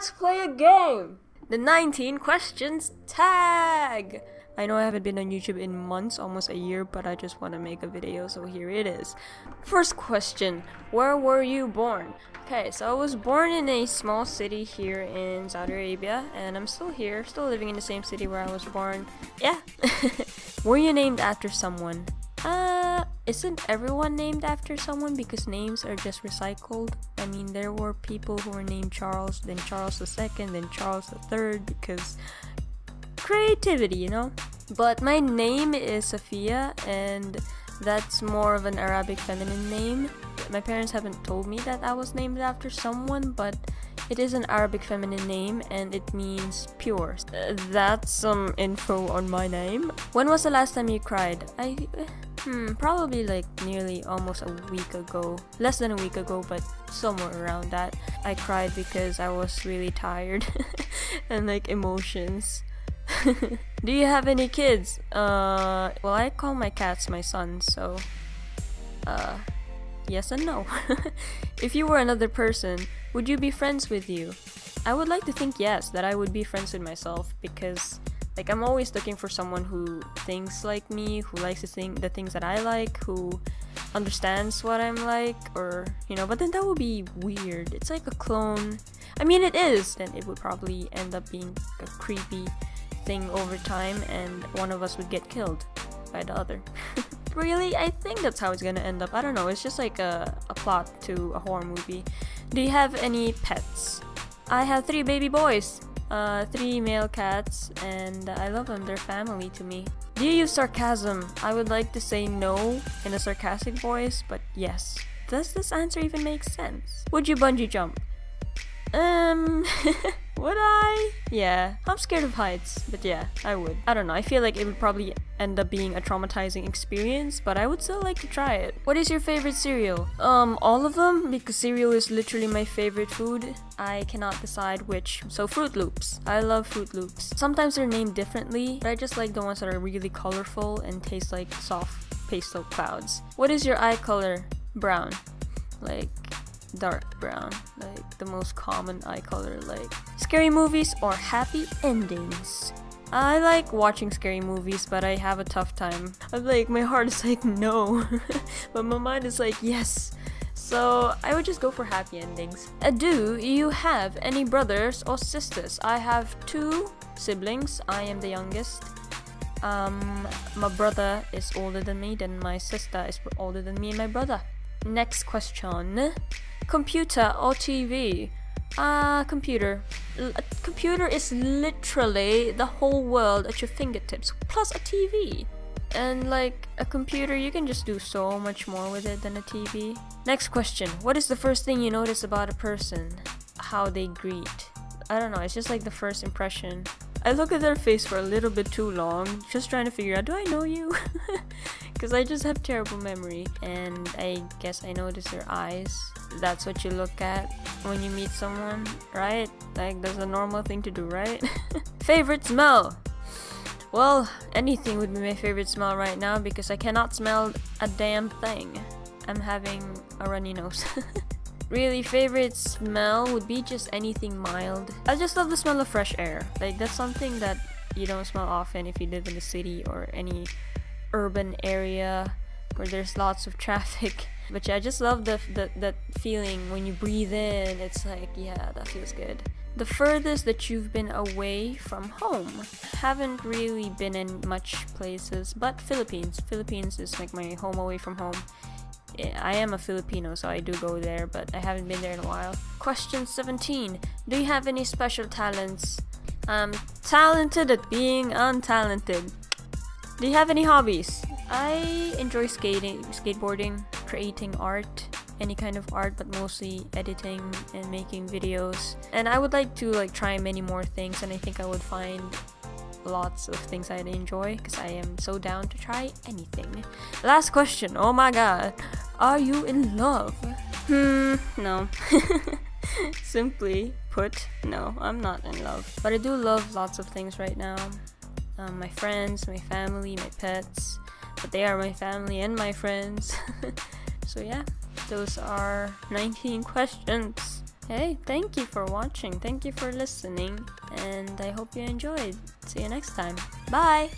Let's play a game! The 19 questions tag! I know I haven't been on YouTube in months, almost a year, but I just want to make a video, so here it is. First question Where were you born? Okay, so I was born in a small city here in Saudi Arabia, and I'm still here, still living in the same city where I was born. Yeah. were you named after someone? Uh, isn't everyone named after someone because names are just recycled? I mean, there were people who were named Charles, then Charles II, then Charles III because creativity, you know? But my name is Sophia, and that's more of an Arabic feminine name. My parents haven't told me that I was named after someone, but it is an Arabic feminine name and it means pure. Uh, that's some info on my name. When was the last time you cried? I. Hmm, probably like nearly almost a week ago. Less than a week ago, but somewhere around that. I cried because I was really tired and like emotions. Do you have any kids? Uh, well, I call my cats my sons, so. Uh, yes and no. if you were another person, would you be friends with you? I would like to think yes, that I would be friends with myself because like I'm always looking for someone who thinks like me, who likes the thing the things that I like, who understands what I'm like or you know, but then that would be weird. It's like a clone. I mean it is, then it would probably end up being a creepy thing over time and one of us would get killed by the other. really? I think that's how it's gonna end up. I don't know, it's just like a, a plot to a horror movie. Do you have any pets? I have three baby boys, uh, three male cats, and I love them. They're family to me. Do you use sarcasm? I would like to say no in a sarcastic voice, but yes. Does this answer even make sense? Would you bungee jump? Um, would I? Yeah, I'm scared of heights, but yeah, I would. I don't know, I feel like it would probably end up being a traumatizing experience, but I would still like to try it. What is your favorite cereal? Um, all of them, because cereal is literally my favorite food. I cannot decide which. So Froot Loops. I love Froot Loops. Sometimes they're named differently, but I just like the ones that are really colorful and taste like soft pastel clouds. What is your eye color? Brown. Like, dark brown, like the most common eye color, like scary movies or happy endings. I like watching scary movies, but I have a tough time. I'm like, my heart is like, no, but my mind is like, yes. So I would just go for happy endings. Do you have any brothers or sisters? I have two siblings. I am the youngest. Um, my brother is older than me, then my sister is older than me and my brother. Next question. Computer or TV? Ah, uh, computer. A computer is literally the whole world at your fingertips, plus a TV. And like a computer, you can just do so much more with it than a TV. Next question. What is the first thing you notice about a person? How they greet. I don't know, it's just like the first impression. I look at their face for a little bit too long, just trying to figure out, do I know you? Because I just have terrible memory, and I guess I notice their eyes. That's what you look at when you meet someone, right? Like, that's a normal thing to do, right? favorite smell? Well, anything would be my favorite smell right now because I cannot smell a damn thing. I'm having a runny nose. really favorite smell would be just anything mild. I just love the smell of fresh air. Like that's something that you don't smell often if you live in the city or any urban area where there's lots of traffic. But yeah, I just love the, the that feeling when you breathe in. It's like, yeah, that feels good. The furthest that you've been away from home. Haven't really been in much places, but Philippines. Philippines is like my home away from home. I am a Filipino, so I do go there, but I haven't been there in a while. Question 17. Do you have any special talents? I'm talented at being untalented. Do you have any hobbies? I enjoy skating, skateboarding, creating art, any kind of art, but mostly editing and making videos. And I would like to like try many more things, and I think I would find lots of things I'd enjoy because I am so down to try anything. Last question. Oh my god. Are you in love? Hmm, no. Simply put, no, I'm not in love. But I do love lots of things right now. Um, my friends, my family, my pets. But they are my family and my friends. so yeah, those are 19 questions. Hey, thank you for watching. Thank you for listening. And I hope you enjoyed. See you next time. Bye!